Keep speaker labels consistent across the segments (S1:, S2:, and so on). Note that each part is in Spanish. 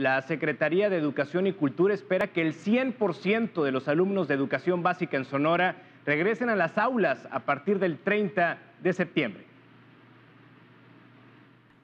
S1: la Secretaría de Educación y Cultura espera que el 100% de los alumnos de educación básica en Sonora regresen a las aulas a partir del 30 de septiembre.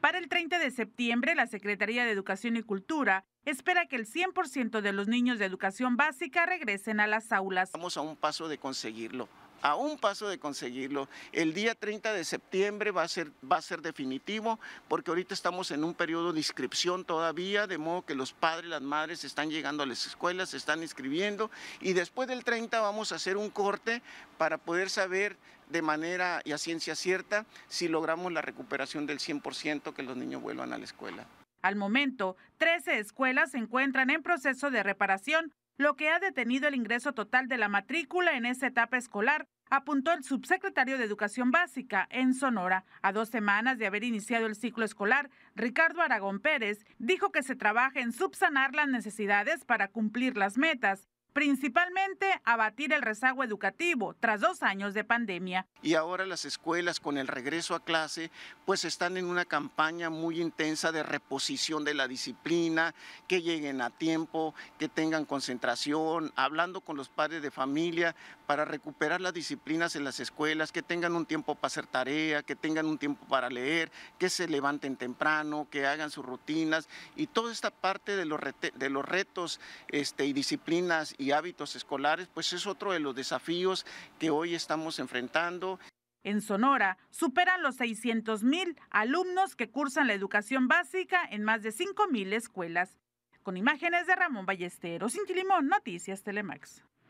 S2: Para el 30 de septiembre, la Secretaría de Educación y Cultura espera que el 100% de los niños de educación básica regresen a las aulas.
S3: Estamos a un paso de conseguirlo a un paso de conseguirlo. El día 30 de septiembre va a ser, va a ser definitivo porque ahorita estamos en un periodo de inscripción todavía, de modo que los padres, las madres están llegando a las escuelas, se están inscribiendo y después del 30 vamos a hacer un corte para poder saber de manera y a ciencia cierta si logramos la recuperación del 100% que los niños vuelvan a la escuela.
S2: Al momento, 13 escuelas se encuentran en proceso de reparación, lo que ha detenido el ingreso total de la matrícula en esta etapa escolar, apuntó el subsecretario de Educación Básica en Sonora. A dos semanas de haber iniciado el ciclo escolar, Ricardo Aragón Pérez dijo que se trabaja en subsanar las necesidades para cumplir las metas principalmente abatir el rezago educativo tras dos años de pandemia.
S3: Y ahora las escuelas con el regreso a clase pues están en una campaña muy intensa de reposición de la disciplina, que lleguen a tiempo, que tengan concentración, hablando con los padres de familia para recuperar las disciplinas en las escuelas, que tengan un tiempo para hacer tarea, que tengan un tiempo para leer, que se levanten temprano, que hagan sus rutinas y toda esta parte de los, de los retos este, y disciplinas y hábitos escolares, pues es otro de los desafíos que hoy estamos enfrentando.
S2: En Sonora, superan los 600 mil alumnos que cursan la educación básica en más de 5 mil escuelas. Con imágenes de Ramón Ballesteros, Cinti Limón, Noticias Telemax.